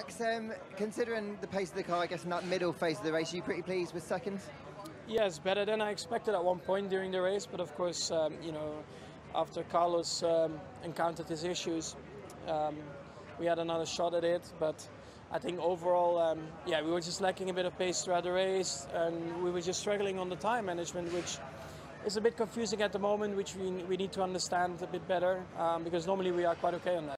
Max, um, considering the pace of the car, I guess in that middle phase of the race, are you pretty pleased with second? Yes, better than I expected at one point during the race, but of course, um, you know, after Carlos um, encountered his issues, um, we had another shot at it. But I think overall, um, yeah, we were just lacking a bit of pace throughout the race, and we were just struggling on the time management, which is a bit confusing at the moment, which we, we need to understand a bit better, um, because normally we are quite okay on that.